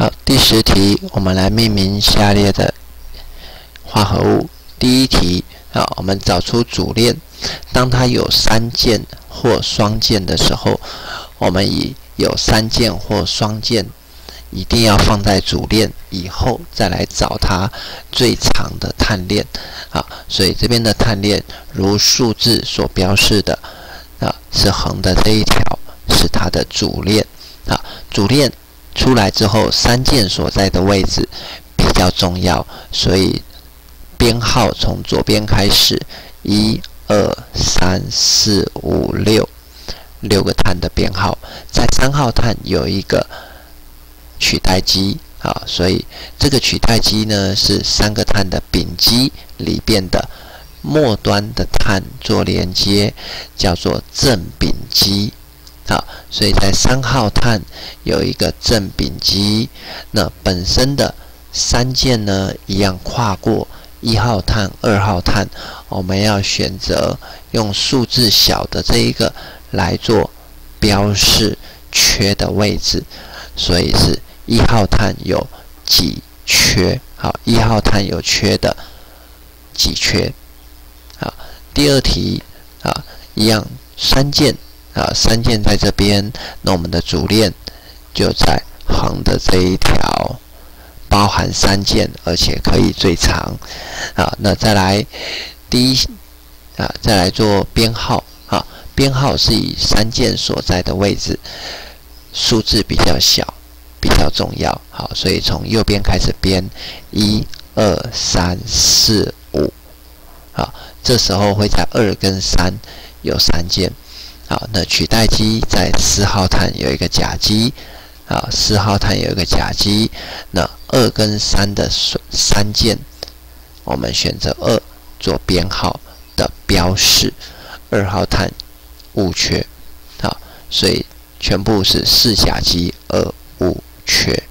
好，第十题，我们来命名下列的化合物。第一题，啊，我们找出主链，当它有三键或双键的时候，我们以有三键或双键，一定要放在主链以后，再来找它最长的碳链。啊，所以这边的碳链如数字所标示的，啊，是横的这一条是它的主链。啊，主链。出来之后，三键所在的位置比较重要，所以编号从左边开始，一、二、三、四、五、六，六个碳的编号，在三号碳有一个取代基啊，所以这个取代基呢是三个碳的丙基里边的末端的碳做连接，叫做正丙基。好，所以在三号碳有一个正丙基，那本身的三键呢，一样跨过一号碳、二号碳，我们要选择用数字小的这一个来做标示缺的位置，所以是一号碳有几缺？好，一号碳有缺的几缺？好，第二题啊，一样三键。啊，三键在这边，那我们的主链就在横的这一条，包含三键，而且可以最长。啊，那再来第一啊，再来做编号啊，编号是以三键所在的位置，数字比较小，比较重要。好，所以从右边开始编，一、二、三、四、五。好，这时候会在二跟三有三件。好，那取代基在四号碳有一个甲基，啊，四号碳有一个甲基，那二跟三的三键，我们选择二做编号的标示，二号碳误缺，好，所以全部是四甲基二误缺。